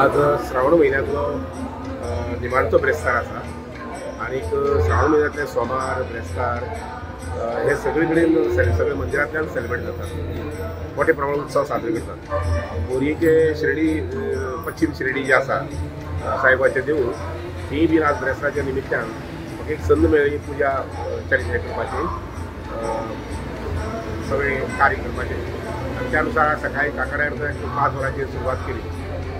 आज श्रावण म्हयन्यांतलो अ, ब्रेस्तार आसा आनीक श्रावण म्हयन्यांतले सोमार ब्रेस्तार हे सगळे कडेन सगळे मंदिरांतल्यान सेलिब्रेट जातात मोठे प्रमाणात उत्सव साजरे करतात. बोरयेचे शिर्डी पश्चिम शिर्डी जे आसा अ, देवूळ ही बी आज ब्रेस्ताच्या निमित्यान म्हाका एक संद मेळ्ळी पुजा चर्चा करपाची सगळे कार्य करपाचे आणि त्यानुसार सकाळी काकड्यार एक पाच वरांचेर सुरवात केली.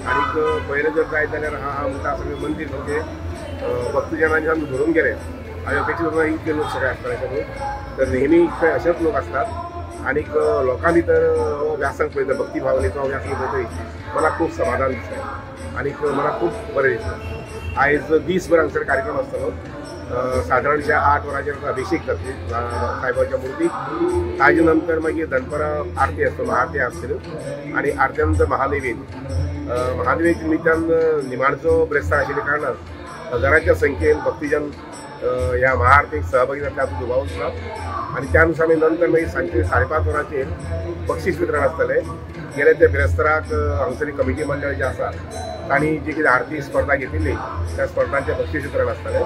आणि पहिले जर जायत जाल्यार हा म्हणटा असं मंदीर म्हणजे अ, भक्तजनांच्यान भरून गेले. अयोध्येचे सुद्दां इतके लोक सगळे असतात सगळे तर नेहमी थंय अशेच लोक असतात. आणि लोकांनी तर हो व्यासंग पळयता भक्तीभावनेचो व्यासंग पळयतय मला खूप समाधान दिसलें आणि मला खूप बरें दिसलें आयज दीसभर हांगसर कार्यक्रम आसतलो साधारण ज्या आठ वरांचेर अभिषेक जातली साहेबाच्या सायबाच्या मुर्तीक ताजे नंतर मागीर दनपरां आरती आसतलो महाआरती आसतल्यो आणि आरत्या नंतर महानैवेद्य अ, निमित्यान निमाणचो ब्रेस्तार आशिल्ल्या कारणान हजारांच्या संख्येन भक्तीजन या ह्या महाआरतीक सहभागी जातले हातूंत दुबाव आनी त्या अनुसार नंतर मागीर सांजचे साडे पांच वरांचेर बक्षीस वितरण आसतलें गेले ते ब्रेस्ताराक अ, हांगसरी कमिटी मंडळ जे आसा तांणी जी कितें आरती स्पर्धा घेतिल्ली त्या स्पर्धांचें बक्षीस वितरण आसतलें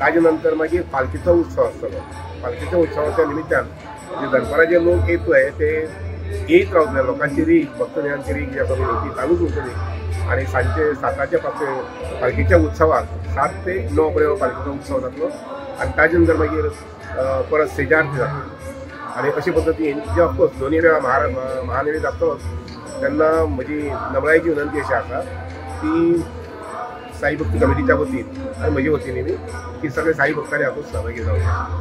ताजे नंतर मागीर पालखीचो उत्सव आसतलो पालखीच्या उत्सवाच्या निमित्तान जे दनपारा जे लोक येत ते येत रावतले लोकांची रीक भक्तजनांची रीक जी आसा ती चालूच उरतली आनी सांजचे साताच्या पासून पालखीच्या उत्सवाक सात ते णव पर्यंत पालखीचो उत्सव जातलो आनी ताजे नंतर मागीर परत सेजा आरती आणि आनी अशे पद्दतीन जे ऑफकोर्स दोन्ही वेळा महार महानैवेद्य जातो. तेन्ना म्हजी नमळायची विनंती अशी आसा ती साई भक्ती कमिटीच्या वतीन आनी म्हजे वतीन बी की सगळे साई भक्तांनी हातूंत सहभागी जावचे